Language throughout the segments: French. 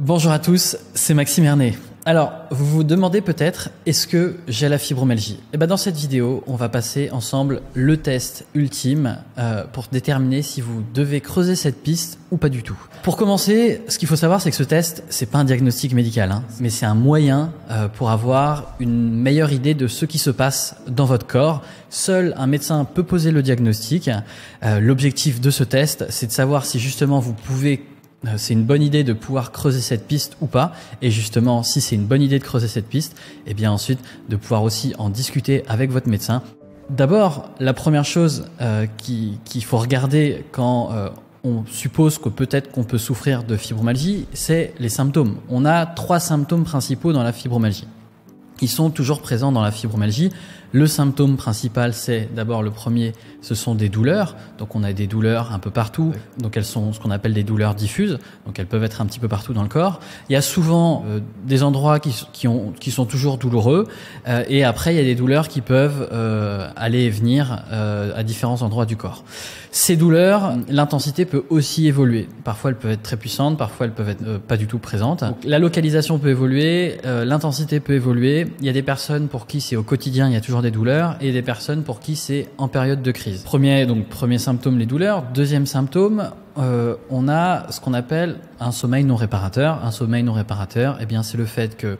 Bonjour à tous, c'est Maxime Herné. Alors, vous vous demandez peut-être, est-ce que j'ai la fibromyalgie? Eh ben, dans cette vidéo, on va passer ensemble le test ultime euh, pour déterminer si vous devez creuser cette piste ou pas du tout. Pour commencer, ce qu'il faut savoir, c'est que ce test, c'est pas un diagnostic médical, hein, mais c'est un moyen euh, pour avoir une meilleure idée de ce qui se passe dans votre corps. Seul un médecin peut poser le diagnostic. Euh, L'objectif de ce test, c'est de savoir si justement vous pouvez c'est une bonne idée de pouvoir creuser cette piste ou pas. Et justement, si c'est une bonne idée de creuser cette piste, et eh bien ensuite de pouvoir aussi en discuter avec votre médecin. D'abord, la première chose euh, qu'il faut regarder quand euh, on suppose que peut-être qu'on peut souffrir de fibromyalgie, c'est les symptômes. On a trois symptômes principaux dans la fibromyalgie. Ils sont toujours présents dans la fibromyalgie. Le symptôme principal, c'est d'abord le premier, ce sont des douleurs. Donc on a des douleurs un peu partout. Donc elles sont ce qu'on appelle des douleurs diffuses. Donc elles peuvent être un petit peu partout dans le corps. Il y a souvent euh, des endroits qui, qui, ont, qui sont toujours douloureux. Euh, et après, il y a des douleurs qui peuvent euh, aller et venir à différents endroits du corps. Ces douleurs, l'intensité peut aussi évoluer. Parfois, elles peuvent être très puissantes, parfois elles peuvent être pas du tout présentes. la localisation peut évoluer, l'intensité peut évoluer. Il y a des personnes pour qui c'est au quotidien, il y a toujours des douleurs et des personnes pour qui c'est en période de crise. Premier, donc, premier symptôme, les douleurs. Deuxième symptôme, euh, on a ce qu'on appelle un sommeil non réparateur. Un sommeil non réparateur, eh bien, c'est le fait que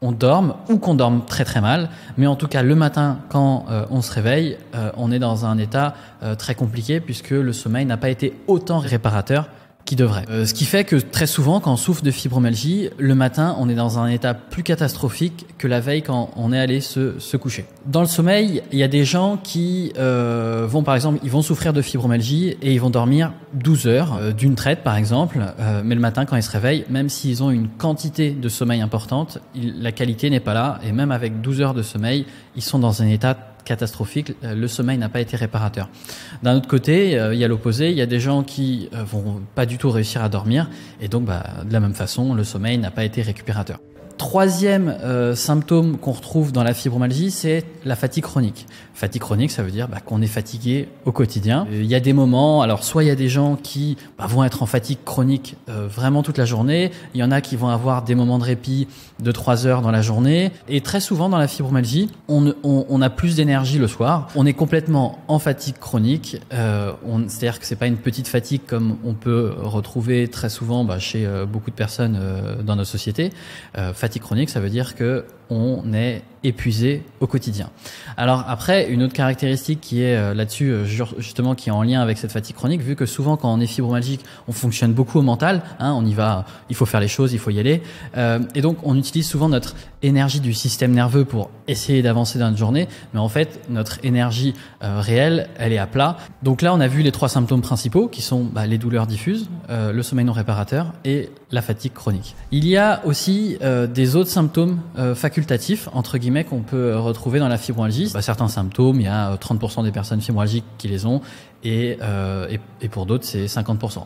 on dorme ou qu'on dorme très très mal, mais en tout cas le matin quand euh, on se réveille, euh, on est dans un état très compliqué puisque le sommeil n'a pas été autant réparateur qui devrait. Euh, ce qui fait que très souvent, quand on souffre de fibromyalgie, le matin, on est dans un état plus catastrophique que la veille quand on est allé se, se coucher. Dans le sommeil, il y a des gens qui euh, vont, par exemple, ils vont souffrir de fibromyalgie et ils vont dormir 12 heures euh, d'une traite, par exemple, euh, mais le matin, quand ils se réveillent, même s'ils ont une quantité de sommeil importante, la qualité n'est pas là et même avec 12 heures de sommeil, ils sont dans un état catastrophique, euh, le sommeil n'a pas été réparateur. D'un autre côté, euh, il y a l'opposé, il y a des gens qui euh, vont pas du tout réussir à dormir, et donc bah, de la même façon, le sommeil n'a pas été récupérateur. Troisième euh, symptôme qu'on retrouve dans la fibromyalgie, c'est la fatigue chronique. Fatigue chronique, ça veut dire bah, qu'on est fatigué au quotidien. Il y a des moments, alors soit il y a des gens qui bah, vont être en fatigue chronique euh, vraiment toute la journée, il y en a qui vont avoir des moments de répit de 3 heures dans la journée, et très souvent dans la fibromyalgie, on, on, on a plus d'énergie le soir, on est complètement en fatigue chronique, euh, c'est-à-dire que c'est pas une petite fatigue comme on peut retrouver très souvent bah, chez euh, beaucoup de personnes euh, dans notre société fatigue chronique, ça veut dire que on est épuisé au quotidien. Alors après, une autre caractéristique qui est euh, là-dessus, euh, justement, qui est en lien avec cette fatigue chronique, vu que souvent quand on est fibromyalgique, on fonctionne beaucoup au mental, hein, on y va, il faut faire les choses, il faut y aller, euh, et donc on utilise souvent notre énergie du système nerveux pour essayer d'avancer dans notre journée, mais en fait notre énergie réelle, elle est à plat. Donc là, on a vu les trois symptômes principaux qui sont bah, les douleurs diffuses, le sommeil non réparateur et la fatigue chronique. Il y a aussi des autres symptômes facultatifs entre guillemets qu'on peut retrouver dans la fibromyalgie. Bah, certains symptômes, il y a 30% euh, des personnes fibromyalgiques qui les ont et, euh, et, et pour d'autres c'est 50%.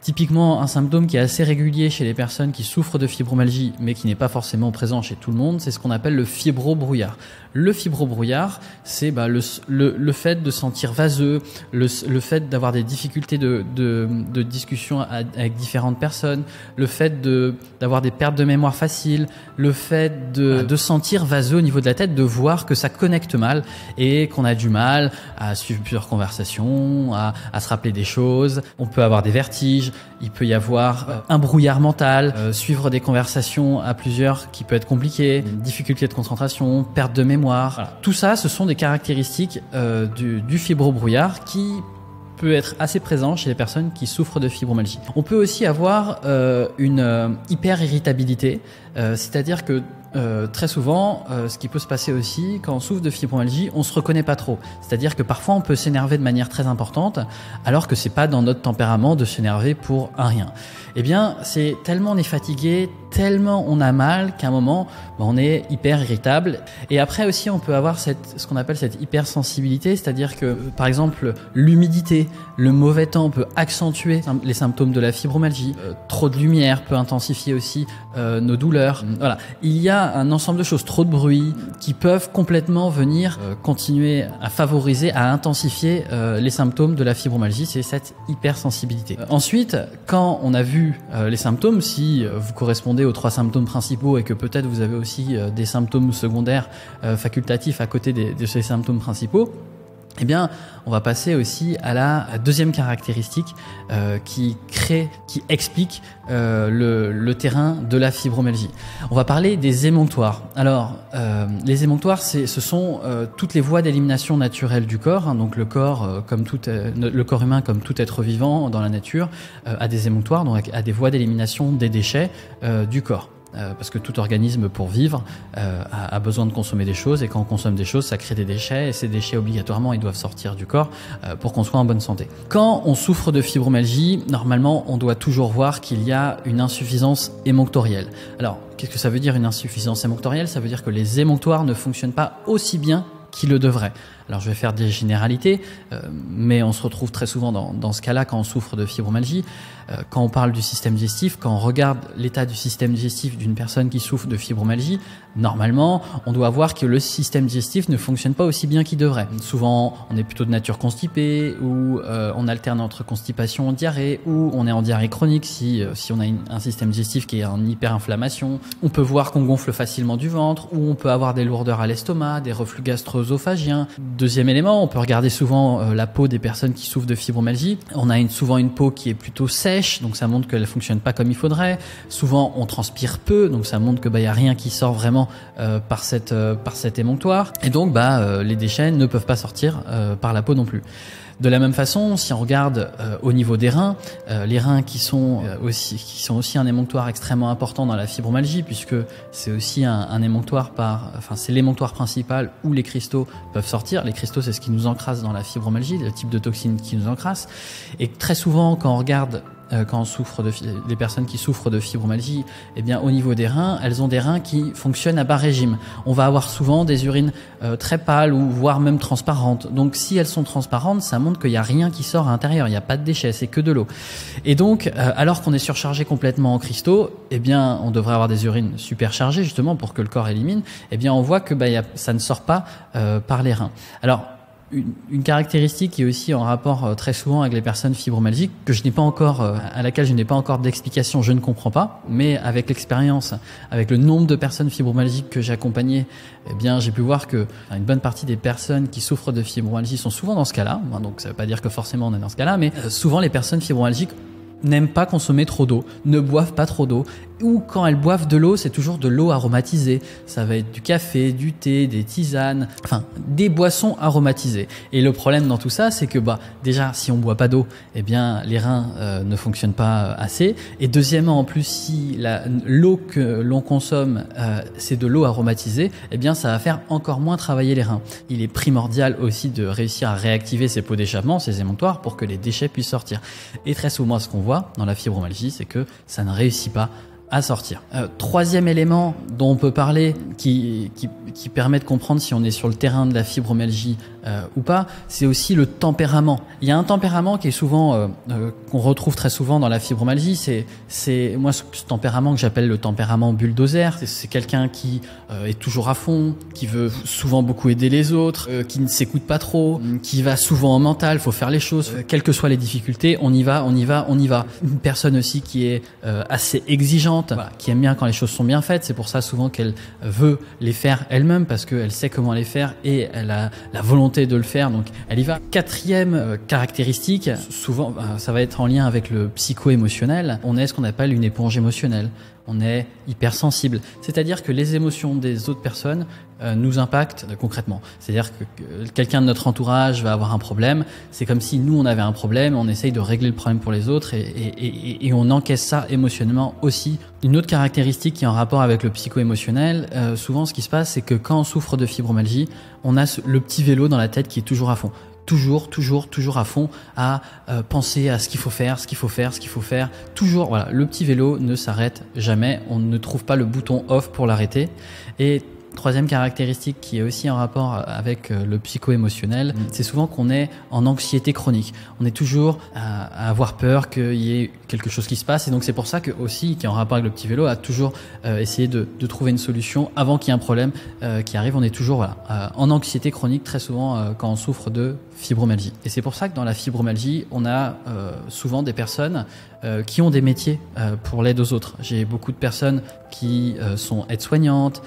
Typiquement, un symptôme qui est assez régulier chez les personnes qui souffrent de fibromyalgie, mais qui n'est pas forcément présent chez tout le monde, c'est ce qu'on appelle le fibrobrouillard. Le fibrobrouillard, c'est bah, le, le, le, fait de sentir vaseux, le, le fait d'avoir des difficultés de, de, de discussion avec différentes personnes, le fait de d'avoir des pertes de mémoire faciles, le fait de, de sentir vaseux au niveau de la tête, de voir que ça connecte mal et qu'on a du mal à suivre plusieurs conversations, à, à se rappeler des choses. On peut avoir des vertiges il peut y avoir euh, un brouillard mental, euh, suivre des conversations à plusieurs qui peut être compliqué, difficulté de concentration, perte de mémoire. Tout ça, ce sont des caractéristiques euh, du, du fibrobrouillard qui peut être assez présent chez les personnes qui souffrent de fibromyalgie. On peut aussi avoir euh, une euh, hyper irritabilité, euh, c'est-à-dire que très souvent, ce qui peut se passer aussi quand on souffre de fibromyalgie, on se reconnaît pas trop. C'est-à-dire que parfois on peut s'énerver de manière très importante, alors que c'est pas dans notre tempérament de s'énerver pour un rien. Eh bien, c'est tellement on est fatigué, tellement on a mal qu'à un moment, bah, on est hyper irritable. Et après aussi, on peut avoir cette, ce qu'on appelle cette hypersensibilité, c'est-à-dire que, par exemple, l'humidité, le mauvais temps peut accentuer les symptômes de la fibromyalgie. Euh, trop de lumière peut intensifier aussi euh, nos douleurs. Voilà, il y a un ensemble de choses, trop de bruit, qui peuvent complètement venir euh, continuer à favoriser, à intensifier les symptômes de la fibromyalgie. C'est cette hypersensibilité. ensuite, quand on a vu les symptômes, si vous correspondez aux trois symptômes principaux et que peut-être vous avez aussi des symptômes secondaires facultatifs à côté de ces symptômes principaux, eh bien, on va passer aussi à la deuxième caractéristique euh, qui crée, qui explique euh, le, terrain de la fibromyalgie. On va parler des émonctoires. Alors, euh, les émonctoires, ce sont toutes les voies d'élimination naturelle du corps. Hein, donc, le corps, comme tout, le corps humain, comme tout être vivant dans la nature, a des émonctoires, donc a des voies d'élimination des déchets du corps. Euh, parce que tout organisme pour vivre euh, a, besoin de consommer des choses et quand on consomme des choses, ça crée des déchets et ces déchets obligatoirement ils doivent sortir du corps euh, pour qu'on soit en bonne santé. Quand on souffre de fibromyalgie, normalement on doit toujours voir qu'il y a une insuffisance émonctorielle. Alors qu'est-ce que ça veut dire une insuffisance émonctorielle Ça veut dire que les émonctoires ne fonctionnent pas aussi bien qu'ils le devraient. Alors je vais faire des généralités, euh, mais on se retrouve très souvent dans, dans ce cas-là quand on souffre de fibromyalgie. Euh, quand on parle du système digestif, quand on regarde l'état du système digestif d'une personne qui souffre de fibromyalgie, normalement, on doit voir que le système digestif ne fonctionne pas aussi bien qu'il devrait. Souvent, on est plutôt de nature constipée, ou euh, on alterne entre constipation et diarrhée, ou on est en diarrhée chronique si, si on a un système digestif qui est en hyperinflammation. On peut voir qu'on gonfle facilement du ventre, ou on peut avoir des lourdeurs à l'estomac, des reflux gastro-œsophagiens, Deuxième élément, on peut regarder souvent euh, la peau des personnes qui souffrent de fibromyalgie. On a souvent une peau qui est plutôt sèche, donc ça montre qu'elle fonctionne pas comme il faudrait. Souvent, on transpire peu, donc ça montre que bah a rien qui sort vraiment euh, par cette euh, par cet émonctoire. Et donc bah les déchets ne peuvent pas sortir par la peau non plus. De la même façon, si on regarde euh, au niveau des reins, euh, les reins qui sont euh, aussi qui sont aussi un émonctoire extrêmement important dans la fibromyalgie puisque c'est aussi un, un, émonctoire par enfin c'est l'émonctoire principal où les cristaux peuvent sortir. Les cristaux c'est ce qui nous encrasse dans la fibromyalgie, le type de toxine qui nous encrasse et très souvent quand on regarde euh, quand on souffre de les personnes qui souffrent de fibromyalgie, eh bien au niveau des reins, elles ont des reins qui fonctionnent à bas régime. On va avoir souvent des urines euh, très pâles ou voire même transparentes. Donc si elles sont transparentes, ça montre qu'il n'y a rien qui sort à l'intérieur, il n'y a pas de déchets, c'est que de l'eau. Et donc euh, alors qu'on est surchargé complètement en cristaux, eh bien on devrait avoir des urines super chargées justement pour que le corps élimine. Eh bien on voit que bah, y a, ça ne sort pas par les reins. Alors une, caractéristique qui est aussi en rapport euh, très souvent avec les personnes fibromyalgiques que je n'ai pas encore, euh, à laquelle je n'ai pas encore d'explication, je ne comprends pas, mais avec l'expérience, avec le nombre de personnes fibromyalgiques que j'ai accompagnées, eh bien, j'ai pu voir que une bonne partie des personnes qui souffrent de fibromyalgie sont souvent dans ce cas-là. Donc, ça ne veut pas dire que forcément on est dans ce cas-là, mais euh, souvent les personnes fibromyalgiques n'aiment pas consommer trop d'eau, ne boivent pas trop d'eau, ou quand elles boivent de l'eau, c'est toujours de l'eau aromatisée. Ça va être du café, du thé, des tisanes, enfin des boissons aromatisées. Et le problème dans tout ça, c'est que bah déjà si on boit pas d'eau, eh bien les reins euh, ne fonctionnent pas assez. Et deuxièmement, en plus si l'eau que l'on consomme euh, c'est de l'eau aromatisée, eh bien ça va faire encore moins travailler les reins. Il est primordial aussi de réussir à réactiver ces pots d'échappement, ces émonctoires, pour que les déchets puissent sortir. Et très souvent, ce qu'on dans la fibromyalgie, c'est que ça ne réussit pas à sortir. Euh, troisième élément dont on peut parler qui, qui, qui, permet de comprendre si on est sur le terrain de la fibromyalgie euh, ou pas, c'est aussi le tempérament. Il y a un tempérament qui est souvent euh, euh qu'on retrouve très souvent dans la fibromyalgie. C'est c'est moi ce, tempérament que j'appelle le tempérament bulldozer. C'est quelqu'un qui euh, est toujours à fond, qui veut souvent beaucoup aider les autres, euh, qui ne s'écoute pas trop, qui va souvent en mental. Faut faire les choses, quelles que soient les difficultés, on y va, on y va, on y va. Une personne aussi qui est assez exigeante qui aime bien quand les choses sont bien faites. C'est pour ça souvent qu'elle veut les faire elle-même parce qu'elle sait comment les faire et elle a la volonté de le faire. Donc elle y va. Quatrième euh, caractéristique, souvent bah, ça va être en lien avec le psycho-émotionnel. On est ce qu'on appelle une éponge émotionnelle on est hypersensible. C'est-à-dire que les émotions des autres personnes euh, nous impactent concrètement. C'est-à-dire que, quelqu'un de notre entourage va avoir un problème, c'est comme si nous on avait un problème, on essaye de régler le problème pour les autres et, et, et, on encaisse ça émotionnellement aussi. Une autre caractéristique qui est en rapport avec le psycho-émotionnel, euh, souvent ce qui se passe c'est que quand on souffre de fibromyalgie, on a le petit vélo dans la tête qui est toujours à fond toujours, toujours, toujours à fond à euh, penser à ce qu'il faut faire, ce qu'il faut faire, ce qu'il faut faire. Toujours, voilà, le petit vélo ne s'arrête jamais. On ne trouve pas le bouton off pour l'arrêter. Et Troisième caractéristique qui est aussi en rapport avec euh, le psycho-émotionnel, mm. c'est souvent qu'on est en anxiété chronique. On est toujours à, avoir peur qu'il y ait quelque chose qui se passe. Et donc c'est pour ça que aussi, qui est en rapport avec le petit vélo, a toujours euh, essayé de, de, trouver une solution avant qu'il y ait un problème euh, qui arrive. On est toujours voilà, en anxiété chronique très souvent quand on souffre de fibromyalgie. Et c'est pour ça que dans la fibromyalgie, on a souvent des personnes qui ont des métiers pour l'aide aux autres. J'ai beaucoup de personnes qui sont aides-soignantes,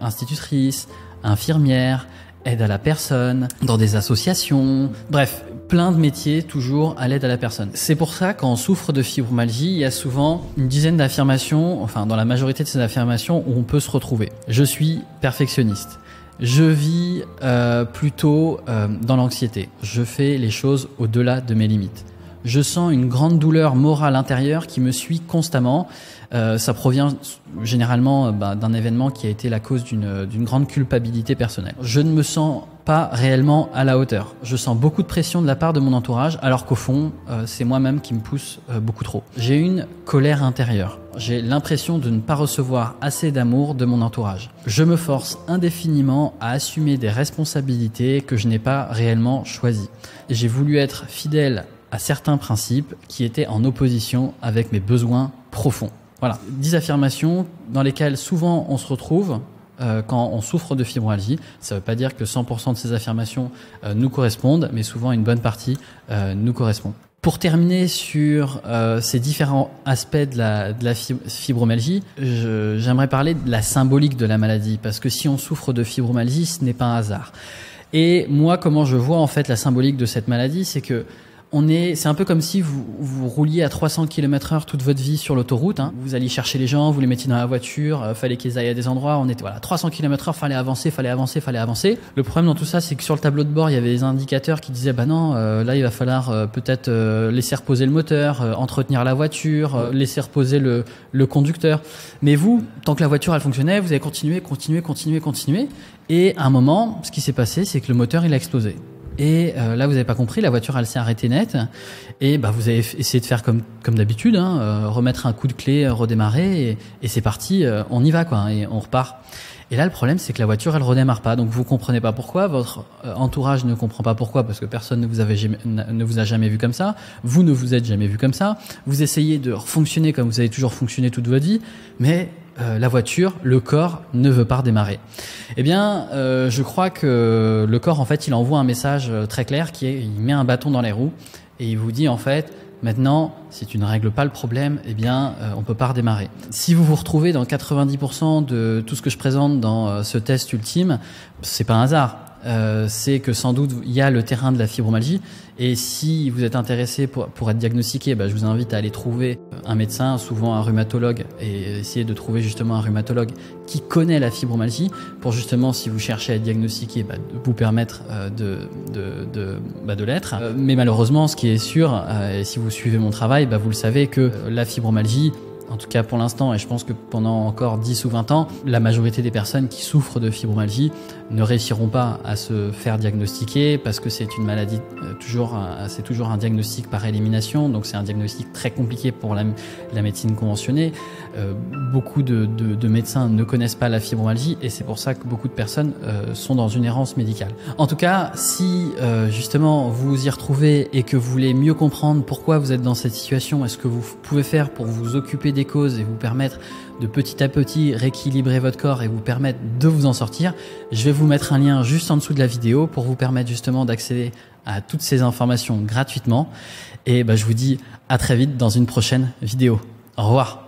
institutrices infirmière, aide à la personne, dans des associations, bref, plein de métiers toujours à l'aide à la personne. C'est pour ça on souffre de fibromyalgie, il y a souvent une dizaine d'affirmations, enfin dans la majorité de ces affirmations où on peut se retrouver. Je suis perfectionniste. Je vis euh, plutôt euh, dans l'anxiété. Je fais les choses au-delà de mes limites. Je sens une grande douleur morale intérieure qui me suit constamment. Euh, ça provient généralement euh, bah, d'un événement qui a été la cause d'une grande culpabilité personnelle. Je ne me sens pas réellement à la hauteur. Je sens beaucoup de pression de la part de mon entourage, alors qu'au fond, euh, c'est moi-même qui me pousse beaucoup trop. J'ai une colère intérieure. J'ai l'impression de ne pas recevoir assez d'amour de mon entourage. Je me force indéfiniment à assumer des responsabilités que je n'ai pas réellement choisies. J'ai voulu être fidèle à certains principes qui étaient en opposition avec mes besoins profonds. Voilà, 10 affirmations dans lesquelles souvent on se retrouve euh, quand on souffre de fibromyalgie. Ça ne veut pas dire que 100% de ces affirmations euh, nous correspondent, mais souvent une bonne partie euh, nous correspond. Pour terminer sur ces différents aspects de la, de la fibromyalgie, j'aimerais parler de la symbolique de la maladie, parce que si on souffre de fibromyalgie, ce n'est pas un hasard. Et moi, comment je vois en fait la symbolique de cette maladie, c'est que on est, c'est un peu comme si vous, vous rouliez à 300 km heure toute votre vie sur l'autoroute. Hein. Vous alliez chercher les gens, vous les mettiez dans la voiture, euh, fallait qu'ils aillent à des endroits. On était voilà 300 km heure, fallait avancer, fallait avancer, fallait avancer. Le problème dans tout ça, c'est que sur le tableau de bord, il y avait des indicateurs qui disaient bah non, euh, là il va falloir euh, peut-être laisser reposer le moteur, entretenir la voiture, laisser reposer le, le conducteur. Mais vous, tant que la voiture elle fonctionnait, vous avez continué, continué, continué, continué. Et à un moment, ce qui s'est passé, c'est que le moteur il a explosé. Et euh, là, vous n'avez pas compris, la voiture, elle s'est arrêtée net. Et bah, vous avez essayé de faire comme comme d'habitude, hein, euh, remettre un coup de clé, redémarrer, et, et c'est parti. Euh, on y va, quoi, et on repart. Et là, le problème, c'est que la voiture, elle redémarre pas. Donc, vous comprenez pas pourquoi. Votre entourage ne comprend pas pourquoi, parce que personne ne vous, avait ne vous a jamais vu comme ça. Vous ne vous êtes jamais vu comme ça. Vous essayez de fonctionner comme vous avez toujours fonctionné toute votre vie, mais euh, la voiture, le corps ne veut pas redémarrer. Eh bien, euh, je crois que le corps, en fait, il envoie un message euh, très clair qui est, il met un bâton dans les roues et il vous dit en fait, maintenant, si tu ne règles pas le problème, eh bien, on peut pas redémarrer. Si vous vous retrouvez dans 90% de tout ce que je présente dans ce test ultime, c'est pas un hasard. Euh, c'est que sans doute il y a le terrain de la fibromyalgie. Et si vous êtes intéressé pour, pour être diagnostiqué, bah, je vous invite à aller trouver un médecin, souvent un rhumatologue, et essayer de trouver justement un rhumatologue qui connaît la fibromyalgie pour justement, si vous cherchez à être diagnostiqué, bah, vous permettre euh, de, de, de, bah, de l'être. Euh, mais malheureusement, ce qui est sûr, et si vous suivez mon travail, bah, vous le savez que la fibromyalgie, en tout cas pour l'instant, et je pense que pendant encore 10 ou 20 ans, la majorité des personnes qui souffrent de fibromyalgie ne réussiront pas à se faire diagnostiquer parce que c'est une maladie euh, toujours, c'est toujours un diagnostic par élimination, donc c'est un diagnostic très compliqué pour la, médecine conventionnée. Euh, beaucoup de, de, de, médecins ne connaissent pas la fibromyalgie et c'est pour ça que beaucoup de personnes euh, sont dans une errance médicale. En tout cas, si euh, justement vous vous y retrouvez et que vous voulez mieux comprendre pourquoi vous êtes dans cette situation et ce que vous pouvez faire pour vous occuper des causes et vous permettre de petit à petit rééquilibrer votre corps et vous permettre de vous en sortir, je vais vous mettre un lien juste en dessous de la vidéo pour vous permettre justement d'accéder à toutes ces informations gratuitement. Et bah, je vous dis à très vite dans une prochaine vidéo. Au revoir.